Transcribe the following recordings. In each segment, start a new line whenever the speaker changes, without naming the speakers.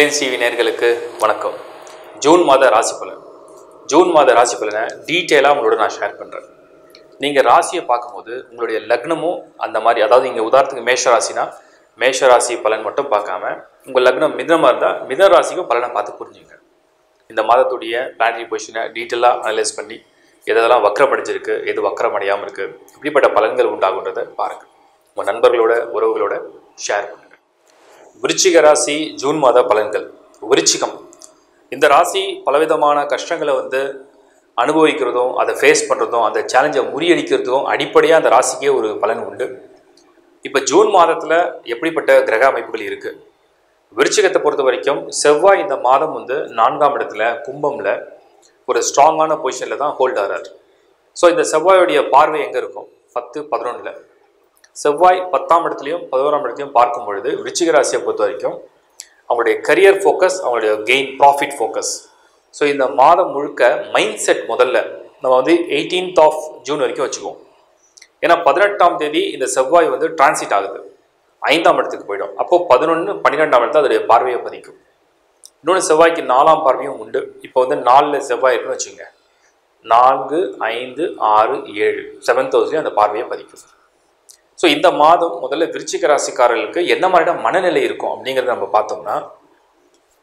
Reliance TV நேர்களுக்கு வணக்கம். June மாத ராசி பலன். ஜூன் மாத ராசி பலனை டீட்டெயிலாக உங்களோட நான் ஷேர் பண்ணுறேன் நீங்கள் ராசியை பார்க்கும்போது உங்களுடைய லக்னமும் அந்த மாதிரி அதாவது இங்கே உதாரணத்துக்கு மேஷ ராசினா மேஷ ராசி பலன் மட்டும் பார்க்காம உங்கள் லக்னம் மிதமாக இருந்தால் மித ராசிக்கும் பலனை பார்த்து புரிஞ்சுங்க. இந்த மாதத்துடைய பிளானரி பொசிஷனை டீட்டெயிலாக அனலைஸ் பண்ணி எதெல்லாம் வக்கரமடைஞ்சிருக்கு எது வக்கரம் அடையாமல் இருக்குது இப்படிப்பட்ட பலன்கள் உண்டாகுன்றதை பாருங்கள் உங்கள் நண்பர்களோட உறவுகளோட ஷேர் பண்ணுங்கள் விருச்சிக ராசி ஜூன் மாத பலன்கள். விருச்சிகம். இந்த ராசி பலவிதமான கஷ்டங்களை வந்து அனுபவிக்கிறதும் அதை ஃபேஸ் பண்ணுறதும் அந்த சேலஞ்சை முறியடிக்கிறதும் அடிப்படையாக அந்த ராசிக்கே ஒரு பலன் உண்டு. இப்போ ஜூன் மாதத்தில் எப்படிப்பட்ட கிரக அமைப்புகள் இருக்குது விருச்சிகத்தை பொறுத்த வரைக்கும் செவ்வாய் இந்த மாதம் வந்து நான்காம் இடத்துல கும்பமில் ஒரு ஸ்ட்ராங்கான பொசிஷனில் தான் ஹோல்ட் ஆகிறார் ஸோ இந்த செவ்வாயுடைய பார்வை எங்கே இருக்கும்? பத்து பதினொன்றில் செவ்வாய் பத்தாம் இடத்துலையும் பதினோராம் இடத்துலையும் பார்க்கும் பொழுது விருச்சிக ராசியை பொறுத்த வரைக்கும் அவங்களுடைய கரியர் ஃபோக்கஸ் அவங்களுடைய கெயின் ப்ராஃபிட் ஃபோக்கஸ் ஸோ இந்த மாதம் முழுக்க மைண்ட் செட் முதல்ல நம்ம வந்து எயிட்டீன்த் ஆஃப் ஜூன் வரைக்கும் வச்சுக்குவோம். ஏன்னா பதினெட்டாம் தேதி இந்த செவ்வாய் வந்து டிரான்சிட் ஆகுது. ஐந்தாம் இடத்துக்கு போயிடும். அப்போது பதினொன்று பன்னிரெண்டாம் இடத்துல அதோடைய பார்வையை பதிக்கும். இன்னொன்று செவ்வாய்க்கு நாலாம் பார்வையும் உண்டு. இப்போ வந்து நாலில் செவ்வாய் இருக்குன்னு வச்சுங்க நான்கு ஐந்து ஆறு ஏழு செவன்த் ஹவுஸ்லேயும் அந்த பார்வையை பதிக்கும். ஸோ இந்த மாதம் முதல்ல விருச்சிக ராசிக்காரர்களுக்கு என்ன மாதிரியான மனநிலை இருக்கும் அப்படிங்கிறத நம்ம பார்த்தோம்னா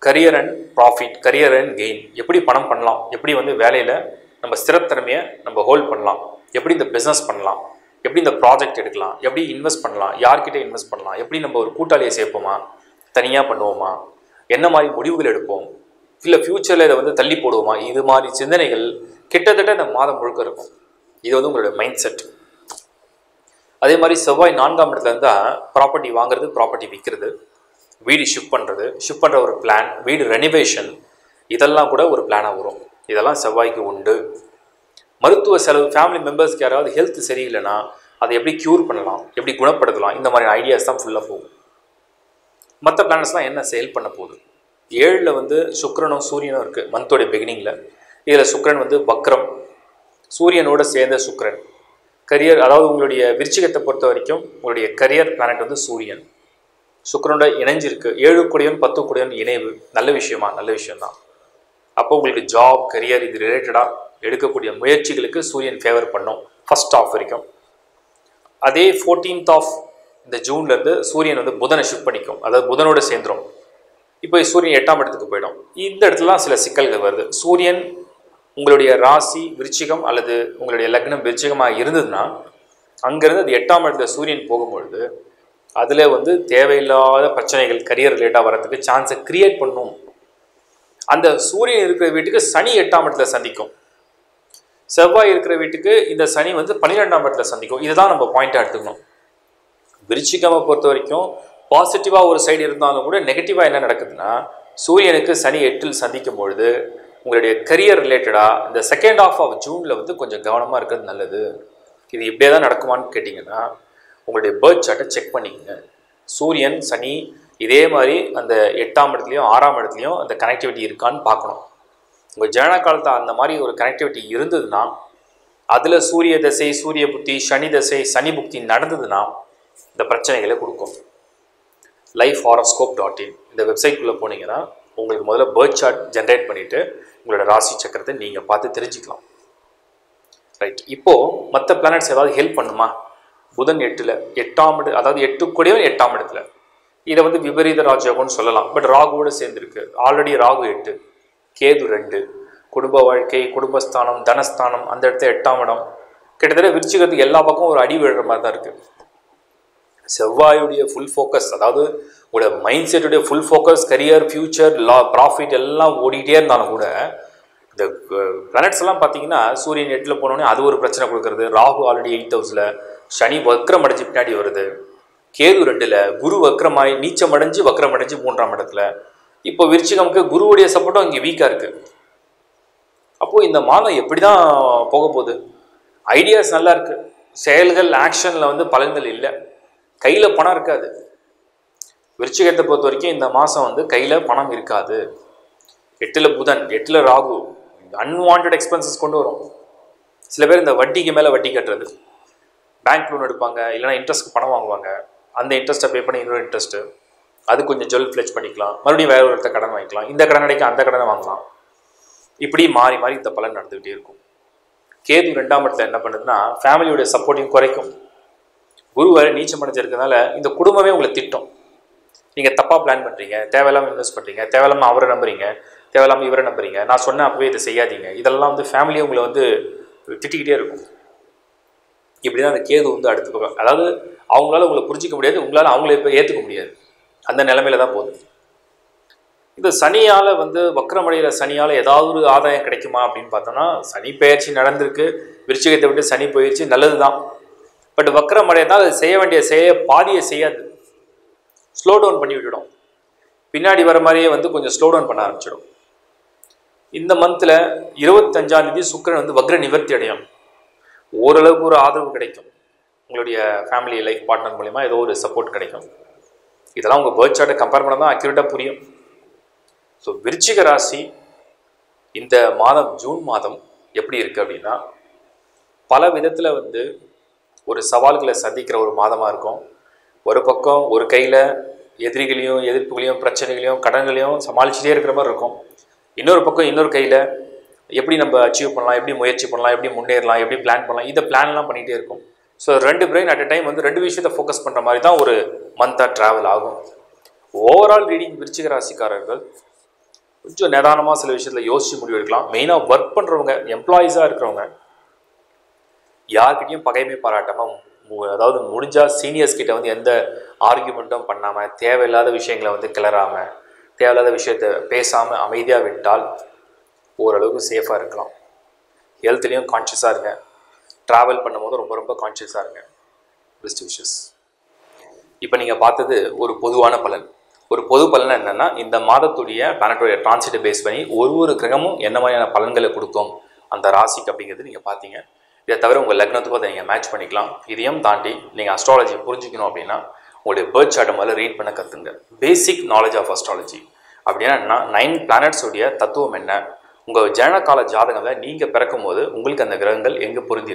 career and profit career and gain எப்படி பணம் பண்ணலாம்? எப்படி வந்து வேலையில் நம்ம ஸ்திரத்தன்மையை நம்ம ஹோல்ட் பண்ணலாம்? எப்படி இந்த பிஸ்னஸ் பண்ணலாம்? எப்படி இந்த ப்ராஜெக்ட் எடுக்கலாம்? எப்படி இன்வெஸ்ட் பண்ணலாம்? யார்கிட்ட இன்வெஸ்ட் பண்ணலாம்? எப்படி நம்ம ஒரு கூட்டாளியை சேர்ப்போமா? தனியாக பண்ணுவோமா? என்ன மாதிரி முடிவுகள் எடுப்போம்? இல்லை ஃப்யூச்சரில் இதை வந்து தள்ளி போடுவோமா? இது மாதிரி சிந்தனைகள் கிட்டத்தட்ட இந்த மாதம் முழுக்க இருக்கும். இது வந்து உங்களோட மைண்ட் செட் அதே மாதிரி செவ்வாய் நான்காம் இடத்துல இருந்தால் ப்ராப்பர்ட்டி வாங்குறது ப்ராப்பர்ட்டி விற்கிறது வீடு ஷிஃப்ட் பண்ணுறது ஷிஃப்ட் பண்ணுற ஒரு பிளான் வீடு ரெனிவேஷன் இதெல்லாம் கூட ஒரு பிளானாக வரும். இதெல்லாம் செவ்வாய்க்கு உண்டு. மருத்துவ செலவு ஃபேமிலி மெம்பர்ஸ்க்கு யாராவது ஹெல்த் சரியில்லைன்னா அதை எப்படி க்யூர் பண்ணலாம்? எப்படி குணப்படுத்தலாம்? இந்த மாதிரி ஐடியாஸ் தான் ஃபுல்லாக போகும். மற்ற பிளானட்ஸ்லாம் என்ன செயல் பண்ண போகுது? ஏழில் வந்து சுக்கரனும் சூரியனும் இருக்குது மந்தோடைய பிகினிங்கில் இதில் சுக்கரன் வந்து வக்ரம். சூரியனோட சேர்ந்த சுக்கரன். கரியர் அதாவது உங்களுடைய விருச்சிகத்தை பொறுத்த வரைக்கும் உங்களுடைய கரியர் பிளானட் வந்து சூரியன். சுக்கிரனோட இணைஞ்சிருக்கு. ஏழு குடியன் பத்து குடியன் இணைவு. நல்ல விஷயமா? நல்ல விஷயம்தான். அப்போ உங்களுக்கு ஜாப் கரியர் இது ரிலேட்டடாக எடுக்கக்கூடிய முயற்சிகளுக்கு சூரியன் ஃபேவர் பண்ணும். ஃபர்ஸ்ட் ஆஃப் வரைக்கும். அதே ஃபோர்டீன்த் ஆஃப் இந்த ஜூன்லேருந்து சூரியன் வந்து புதனை ஷிஃப்ட் பண்ணிக்கும். அதாவது புதனோடு சேர்ந்துரும். இப்போ சூரியன் எட்டாம் இடத்துக்கு போயிடும். இந்த இடத்துலலாம் சில சிக்கல்கள் வருது. சூரியன் உங்களுடைய ராசி விருச்சிகம் அல்லது உங்களுடைய லக்னம் விருச்சிகமாக இருந்ததுன்னா அங்கேருந்து அது எட்டாம் இடத்துல சூரியன் போகும்பொழுது அதில் வந்து தேவையில்லாத பிரச்சனைகள் கரியர் ரிலேட்டாக வரத்துக்கு சான்ஸை கிரியேட் பண்ணும். அந்த சூரியன் இருக்கிற வீட்டுக்கு சனி எட்டாம் இடத்துல சந்திக்கும். செவ்வாய் இருக்கிற வீட்டுக்கு இந்த சனி வந்து பன்னிரெண்டாம் இடத்துல சந்திக்கும். இதுதான் நம்ம பாயிண்டாக எடுத்துக்கணும். விருச்சிகமை பொறுத்த வரைக்கும் பாசிட்டிவாக ஒரு சைடு இருந்தாலும் கூட நெகட்டிவாக என்ன நடக்குதுன்னா சூரியனுக்கு சனி எட்டில் சந்திக்கும் பொழுது உங்களுடைய கரியர் ரிலேட்டடாக இந்த செகண்ட் ஆஃப் ஆஃப் ஜூனில் வந்து கொஞ்சம் கவனமாக இருக்கிறது நல்லது. இது இப்படியே தான் நடக்குமான்னு கேட்டிங்கன்னா உங்களுடைய பேர்த் சார்ட்டை செக் பண்ணிக்கங்க. சூரியன் சனி இதே மாதிரி அந்த எட்டாம் இடத்துலையும் ஆறாம் இடத்துலையும் அந்த கனெக்டிவிட்டி இருக்கான்னு பார்க்கணும். உங்கள் ஜனன காலத்தில் அந்த மாதிரி ஒரு கனெக்டிவிட்டி இருந்ததுன்னா அதில் சூரிய தசை சூரிய புத்தி சனி தசை சனி புக்தி நடந்ததுன்னா இந்த பிரச்சனைகளை கொடுக்கும். லைஃப் ஹாரோஸ்கோப் டாட் இன் இந்த வெப்சைட்குள்ளே போனீங்கன்னா உங்களுக்கு முதல்ல பேர்த் சார்ட் ஜென்ரேட் பண்ணிவிட்டு உங்களோட ராசி சக்கரத்தை நீங்கள் பார்த்து தெரிஞ்சுக்கலாம். ரைட் இப்போது மற்ற பிளானட்ஸ் ஏதாவது ஹெல்ப் பண்ணுமா? புதன் எட்டில் எட்டாம் இட அதாவது எட்டு கூடியவன் எட்டாம் இடத்துல. இதை வந்து விபரீத ராஜயோகம்னு சொல்லலாம். பட் ராகுவோடு சேர்ந்துருக்கு. ஆல்ரெடி ராகு எட்டு கேது ரெண்டு குடும்ப வாழ்க்கை குடும்பஸ்தானம் தனஸ்தானம் அந்த இடத்துல எட்டாம் இடம். கிட்டத்தட்ட விருச்சிகத்துக்கு எல்லா பக்கம் ஒரு அடி விழுற மாதிரி தான் இருக்குது செவ்வாயுடைய ஃபுல் ஃபோக்கஸ் அதாவது உங்களோட மைண்ட் செட்டுடைய ஃபுல் ஃபோக்கஸ் கரியர் ஃப்யூச்சர் லா ப்ராஃபிட் எல்லாம் ஓடிக்கிட்டே இருந்தாலும் கூட இந்த பிளானட்ஸ் எல்லாம் பார்த்தீங்கன்னா சூரியன் எட்டில் போனோடனே அது ஒரு பிரச்சனை கொடுக்குறது. ராகு ஆல்ரெடி எயிட் ஹவுஸில் சனி வக்ரம் அடைஞ்சு பின்னாடி வருது. கேது ரெண்டில் குரு வக்ரமாய் நீச்சம் அடைஞ்சு வக்ரம் அடைஞ்சு மூன்றாம் இடத்துல. இப்போ விருச்சிகமுக்கு குருவுடைய சப்போர்ட்டும் இங்கே வீக்காக இருக்குது அப்போது இந்த மாதம் எப்படி தான் போக போகுது? ஐடியாஸ் நல்லா இருக்குது செயல்கள் ஆக்ஷனில் வந்து பலன்கள் இல்லை. கையில் பணம் இருக்காது. விருச்சிகத்தை பொறுத்த வரைக்கும் இந்த மாதம் வந்து கையில் பணம் இருக்காது. எட்டில் புதன் எட்டில் ராகு அன்வான்ட் எக்ஸ்பென்சஸ் கொண்டு வரும். சில பேர் இந்த வட்டிக்கு மேலே வட்டி கட்டுறது. பேங்க் லோன் எடுப்பாங்க இல்லைனா இன்ட்ரெஸ்ட்க்கு பணம் வாங்குவாங்க. அந்த இன்ட்ரெஸ்ட்டை பே பண்ணி இன்னொரு இன்ட்ரெஸ்ட்டு அது கொஞ்சம் ஜுவல் ஃப்ளெச் பண்ணிக்கலாம். மறுபடியும் வேற ஒரு இடத்த கடன் வாங்கிக்கலாம். இந்த கடன் அடைக்க அந்த கடனை வாங்கலாம். இப்படி மாறி மாறி இந்த பலன் நடந்துக்கிட்டே இருக்கும். கேது ரெண்டாம் இடத்துல என்ன பண்ணுதுன்னா ஃபேமிலியோட சப்போர்ட்டையும் குறைக்கும். குரு வேற நீச்சம் அடைஞ்சிருக்கனால இந்த குடும்பமே உங்களை திட்டம். நீங்கள் தப்பாக பிளான் பண்ணுறீங்க தேவையில்லாமல் இன்வெஸ்ட் பண்ணுறீங்க தேவையில்லாமல் அவரை நம்புறீங்க தேவையில்லாமல் இவரை நம்புறீங்க. நான் சொன்ன அப்பவே இதை செய்யாதீங்க. இதெல்லாம் வந்து ஃபேமிலியை உங்களை வந்து திட்டிக்கிட்டே இருக்கும். இப்படி தான் அந்த கேது வந்து அடுத்து பக்கம் அதாவது அவங்களால உங்களை புரிஞ்சிக்க முடியாது உங்களால் அவங்கள இப்போ ஏற்றுக்க முடியாது. அந்த நிலைமையில தான் போகுது. இந்த சனியால் வந்து வக்கரமடைகிற சனியால் ஏதாவது ஒரு ஆதாயம் கிடைக்குமா அப்படின்னு பார்த்தோம்னா சனி பயிற்சி நடந்திருக்கு. விருச்சிகத்தை விட்டு சனி போயிடுச்சு நல்லது தான் பட் வக்கரமடையதான் அது செய்ய வேண்டிய செய்ய பாதியை செய்யாது. ஸ்லோ டவுன் பண்ணி விட்டுடும். பின்னாடி வர மாதிரியே வந்து கொஞ்சம் ஸ்லோ டவுன் பண்ண ஆரம்பிச்சிடும். இந்த மந்தில் இருபத்தஞ்சாம் தேதி சுக்கிரன் வந்து வக்ர நிவர்த்தி அடையும். ஓரளவுக்கு ஒரு ஆதரவு கிடைக்கும். உங்களுடைய ஃபேமிலி லைஃப் பார்ட்னர் மூலிமா ஏதோ ஒரு சப்போர்ட் கிடைக்கும். இதெல்லாம் உங்கள் பேர்த் சார்ட்டை கம்பேர் பண்ண தான் அக்யூரேட்டாக புரியும். ஸோ விருச்சிக ராசி இந்த மாதம் ஜூன் மாதம் எப்படி இருக்குது அப்படின்னா பல விதத்தில் வந்து ஒரு சவால்களை சந்திக்கிற ஒரு மாதமாக இருக்கும். ஒரு பக்கம் ஒரு கையில் எதிரிகளையும் எதிர்ப்புகளையும் பிரச்சனைகளையும் கடன்களையும் சமாளிச்சுட்டே இருக்கிற மாதிரி இருக்கும். இன்னொரு பக்கம் இன்னொரு கையில் எப்படி நம்ம அச்சீவ் பண்ணலாம் எப்படி முயற்சி பண்ணலாம் எப்படி முன்னேறலாம் எப்படி பிளான் பண்ணலாம் இதை பிளான்லாம் பண்ணிகிட்டே இருக்கும். ஸோ ரெண்டு பிரெயின் அட் அ டைம் வந்து ரெண்டு விஷயத்தை ஃபோக்கஸ் பண்ணுற மாதிரி தான் ஒரு மந்தாக ட்ராவல் ஆகும். ஓவரால் ரீடிங் விருச்சிக ராசிக்காரர்கள் கொஞ்சம் நிதானமாக சில விஷயத்தில் யோசிச்சு முடிவு எடுக்கலாம் மெயினாக ஒர்க் பண்ணுறவங்க எம்ப்ளாயீஸாக இருக்கிறவங்க யார்கிட்டையும் பகைமை பாராட்டாமல் அதாவது முடிஞ்சால் சீனியர்ஸ் கிட்ட வந்து எந்த ஆர்கியூமெண்ட்டும் பண்ணாமல் தேவையில்லாத விஷயங்களை வந்து கிளறாமல் தேவையில்லாத விஷயத்த பேசாமல் அமைதியாக விட்டால் ஓரளவுக்கு சேஃபாக இருக்கலாம். ஹெல்த்லேயும் கான்ஷியஸாக இருங்க. ட்ராவல் பண்ணும்போது ரொம்ப ரொம்ப கான்ஷியஸாக இருங்க. பெஸ்ட் விஷஸ் இப்போ நீங்கள் பார்த்தது ஒரு பொதுவான பலன். ஒரு பொது பலன் என்னென்னா இந்த மாதத்துடைய பிளானட்டுடைய டிரான்சிட்டை பேஸ் பண்ணி ஒரு ஒரு கிரகமும் என்ன மாதிரியான பலன்களை கொடுக்கும்? அந்த ராசிக்கு அப்படிங்கிறது நீங்கள் பார்த்தீங்க. இதை தவிர உங்கள் லக்னத்துக்கும் அதை நீங்கள் மேட்ச் பண்ணிக்கலாம். இதையும் தாண்டி நீங்கள் அஸ்ட்ராலஜி புரிஞ்சுக்கணும் அப்படின்னா உங்களுடைய பேர்த் சார்ட்டை முதல்ல ரீட் பண்ண கற்றுங்க பேசிக் நாலேஜ் ஆஃப் அஸ்ட்ராலஜி அப்படின்னா என்ன நைன் பிளானட்ஸுடைய தத்துவம் என்ன? உங்கள் ஜனகால ஜாதகங்களை நீங்கள் பிறக்கும் போது உங்களுக்கு அந்த கிரகங்கள் எங்கே பொருந்தி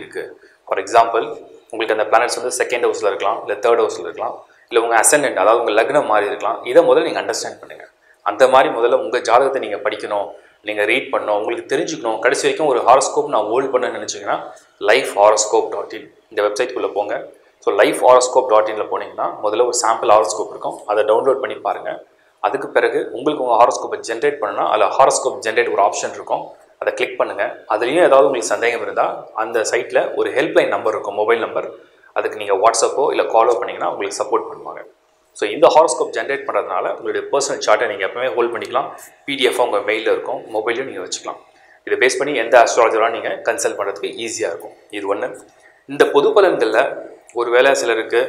ஃபார் எக்ஸாம்பிள் உங்களுக்கு அந்த பிளானட்ஸ் வந்து செகண்ட் ஹவுஸில் இருக்கலாம் இல்லை தேர்ட் ஹவுஸில் இருக்கலாம் இல்லை உங்கள் அசண்டன்ட் அதாவது உங்கள் லக்னம் மாறி இருக்கலாம். இதை முதல்ல நீங்கள் அண்டர்ஸ்டாண்ட் பண்ணுங்கள் அந்த மாதிரி முதல்ல உங்கள் ஜாதகத்தை நீங்கள் படிக்கணும் நீங்கள் ரீட் பண்ணணும் உங்களுக்கு தெரிஞ்சுக்கணும். கடைசி வரைக்கும் ஒரு ஹாரோஸ்கோப் நான் ஹோல்ட் பண்ண நினச்சிங்கன்னா லைஃப் ஆரோஸ்கோப் டாட் இன் இந்த வெப்சைட்குள்ளே போங்க. ஸோ லைஃப் ஆரோஸ்கோப் டாட் இனில் போனீங்கன்னா முதல்ல ஒரு சாம்பிள் ஹாரோஸ்கோப் இருக்கும். அதை டவுன்லோட் பண்ணி பாருங்கள் அதுக்கு பிறகு உங்களுக்கு உங்கள் ஹாரோஸ்கோப்பை ஜென்ரேட் பண்ணணும்னா அதில் ஹாரோஸ்கோப் ஜென்ரேட் ஒரு ஆப்ஷன் இருக்கும். அதை கிளிக் பண்ணுங்கள் அதுலேயும் ஏதாவது உங்களுக்கு சந்தேகம் இருந்தால் அந்த சைட்டில் ஒரு ஹெல்ப்லைன் நம்பர் இருக்கும் மொபைல் நம்பர் அதுக்கு நீங்கள் வாட்ஸ்அப்போ இல்லை காலோ பண்ணிங்கன்னா உங்களுக்கு சப்போர்ட் பண்ணுவாங்க. ஸோ இந்த ஹாரோஸ்கோப் ஜென்ரேட் பண்ணுறதுனால உங்களுடைய பர்சனல் சார்ட்டை நீங்கள் எப்போவுமே ஹோல்ட் பண்ணிக்கலாம். பிடிஎஃபாக உங்கள் மெயிலில் இருக்கும். மொபைலையும் நீங்கள் வச்சுக்கலாம். இதை பேஸ் பண்ணி எந்த அஸ்ட்ராலஜராக நீங்கள் கன்சல்ட் பண்ணுறதுக்கு ஈஸியாக இருக்கும். இது ஒன்று இந்த பொது பலன்களில் ஒரு வேலை சிலருக்கு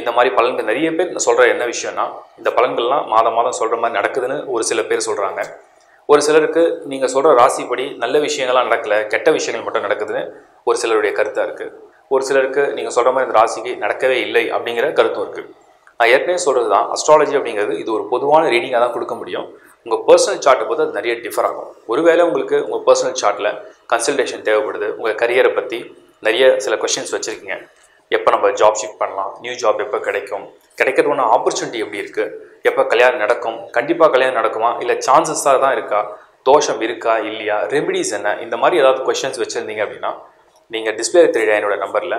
இந்த மாதிரி பலன்கள் நிறைய பேர் சொல்கிற என்ன விஷயம்னா இந்த பலன்கள்லாம் மாதம் மாதம் சொல்கிற மாதிரி நடக்குதுன்னு ஒரு சில பேர் சொல்கிறாங்க ஒரு சிலருக்கு நீங்கள் சொல்கிற ராசிப்படி நல்ல விஷயங்கள்லாம் நடக்கலை கெட்ட விஷயங்கள் மட்டும் நடக்குதுன்னு ஒரு சிலருடைய கருத்தாக இருக்குது ஒரு சிலருக்கு நீங்கள் சொல்கிற மாதிரி இந்த ராசிக்கு நடக்கவே இல்லை அப்படிங்கிற கருத்தும் இருக்குது நான் ஏற்கனவே சொல்கிறது தான் அஸ்ட்ராலஜி அப்படிங்கிறது இது ஒரு பொதுவான ரீடிங்காக தான் கொடுக்க முடியும். உங்கள் பர்சனல் சார்ட்டை பொறுத்து அது நிறைய டிஃபர் ஆகும். ஒருவேளை உங்களுக்கு உங்கள் பர்சனல் சார்ட்டில் கன்சல்டேஷன் தேவைப்படுது உங்கள் கரியரை பற்றி நிறைய சில கொஷின்ஸ் வச்சுருக்கீங்க. எப்போ நம்ம ஜாப் ஷிஃப்ட் பண்ணலாம் நியூ ஜாப் எப்போ கிடைக்கும் கிடைக்கிறதுக்கான ஆப்பர்ச்சுனிட்டி எப்படி இருக்குது எப்போ கல்யாணம் நடக்கும் கண்டிப்பாக கல்யாணம் நடக்குமா இல்லை சான்சஸாக தான் இருக்கா தோஷம் இருக்கா இல்லையா ரெமிடிஸ் என்ன இந்த மாதிரி ஏதாவது கொஷின்ஸ் வச்சுருந்தீங்க அப்படின்னா நீங்கள் டிஸ்பிளே தெரியுற என்னோடய நம்பரில்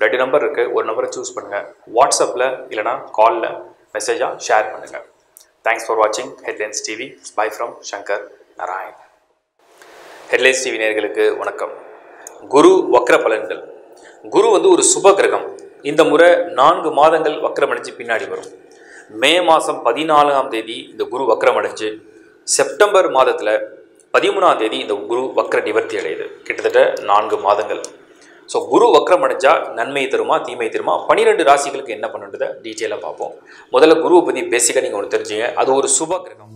ரெண்டு நம்பர் இருக்குது ஒரு நம்பரை சூஸ் பண்ணுங்கள் வாட்ஸ்அப்பில் இல்லைனா காலில் மெசேஜாக ஷேர் பண்ணுங்கள் தேங்க்ஸ் ஃபார் வாட்சிங் headlines TV bye from Shankar Narayan headlines TV நேர்களுக்கு வணக்கம். குரு வக்ர பலன்கள். குரு வந்து ஒரு சுப கிரகம். இந்த முறை நான்கு மாதங்கள் வக்ரமடைஞ்சு பின்னாடி வரும். மே மாதம் பதினாலாம் தேதி இந்த குரு வக்ரமடைஞ்சு செப்டம்பர் மாதத்தில் பதிமூணாம் தேதி இந்த குரு வக்ர நிவர்த்தி அடையுது. கிட்டத்தட்ட நான்கு மாதங்கள். ஸோ குரு வக்ரம் அடைஞ்சா நன்மை தருமா தீமை தருமா? பன்னிரெண்டு ராசிகளுக்கு என்ன பண்ணுன்றதை டீட்டெயிலாக பார்ப்போம். முதல்ல குருவை பற்றி பேசிக்காக நீங்கள் ஒன்று தெரிஞ்சுங்க. அது ஒரு சுப கிரகம்.